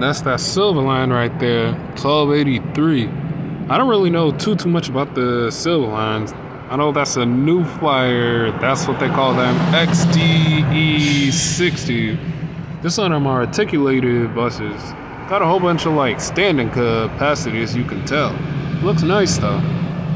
That's that silver line right there, 1283. I don't really know too too much about the silver lines. I know that's a new flyer. That's what they call them, XDE60. This one of my articulated buses. Got a whole bunch of like standing capacity as you can tell. Looks nice though.